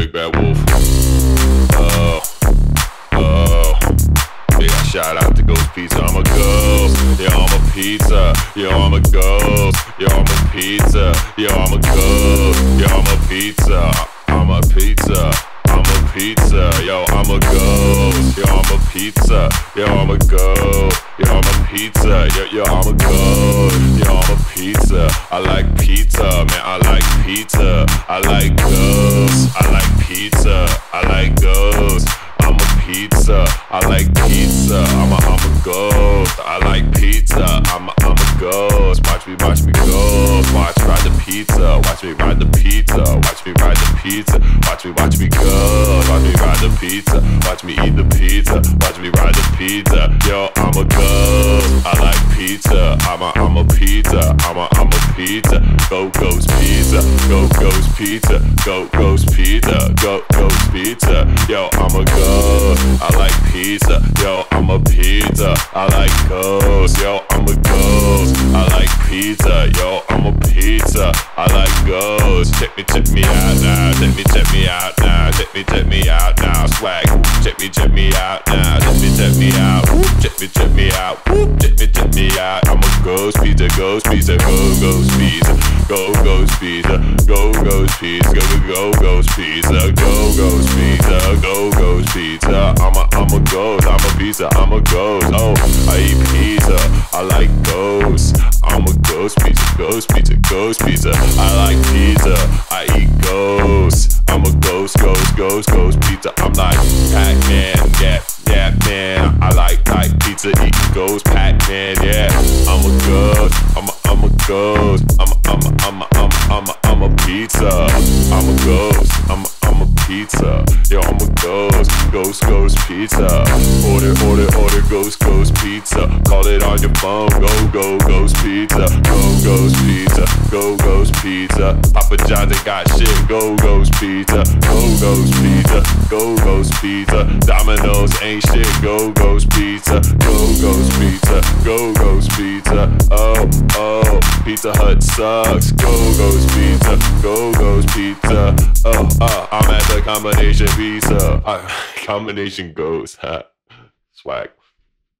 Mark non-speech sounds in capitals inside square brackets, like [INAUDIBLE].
Big Bad Wolf. Oh, oh. Yeah, shout out to Ghost Pizza. I'm a ghost. Yo, I'm a pizza. Yo, I'm a ghost. Yo, I'm a pizza. Yo, I'm a ghost. Yo, I'm a pizza. I'm a pizza. I'm a pizza. Yo, I'm a ghost. Yo, I'm a pizza. Yo, I'm a ghost. Yo, I'm a pizza. Yo, yo, I'm a ghost. Yo, I'm a pizza. I like pizza, man. I like pizza. I like ghosts. I go. Watch ride the pizza. Watch me ride the pizza. Watch me ride the pizza. Watch me watch me go. Watch me ride the pizza. Watch me eat the pizza. Watch me ride the pizza. Yo, I'm a ghost. I like pizza. I'm a I'm a pizza. I'm a I'm a pizza. Go ghost pizza. Go ghost pizza. Go ghost pizza. Go ghost pizza. Yo, I'm a ghost. I like pizza. Yo, I'm a pizza. I like ghost. Yo, I'm a ghost. I like pizza. Yo, I'm a pizza. I like ghost. Check me, check me out now. Check me, check me out now. Check me, check me out now. Swag. Check me, check me out now. Check me, check me out. Check me, check me out. Check me, check me out. I'm a ghost pizza. Ghost pizza. Go ghost pizza. Go ghost pizza. Go ghost pizza. Go go ghost pizza. Go ghost pizza. Go ghost pizza. I'm a I'm a ghost. I'm a pizza. I'm a ghost. Oh, I eat pizza. I like Ghost pizza. I like pizza. I eat ghosts. I'm a ghost. Ghost. Ghost. Ghost pizza. I'm like Pac-Man. Yeah. Yeah, man. I like like pizza. Eating ghost. Pac-Man. Yo, I'm a ghost. Ghost, ghost pizza. Order, order, order. Ghost, ghost pizza. Call it on your phone. Go, go, ghost pizza. Go, ghost pizza. Go, ghost pizza. Papa John's got shit. Go, ghost pizza. Go, ghost pizza. Go, ghost pizza. Domino's ain't shit. Go, ghost pizza. Go, ghost pizza. Go, ghost pizza. Oh, oh. Pizza Hut sucks. Go, ghost pizza. Go, ghost pizza. Oh, uh, I'm at the combination pizza. Uh, [LAUGHS] combination ghost. [LAUGHS] Swag.